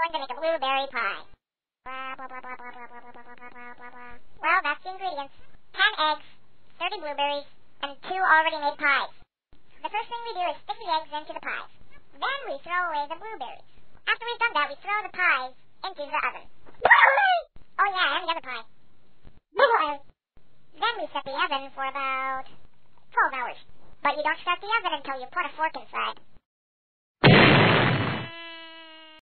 going to make a blueberry pie. Blah, blah, blah, blah, blah, blah, blah, blah, blah, blah, blah, blah. Well, that's the ingredients. Ten eggs, thirty blueberries, and two already made pies. The first thing we do is stick the eggs into the pies. Then we throw away the blueberries. After we've done that, we throw the pies into the oven. Oh yeah, and the other pie. Then we set the oven for about 12 hours. But you don't start the oven until you put a fork inside.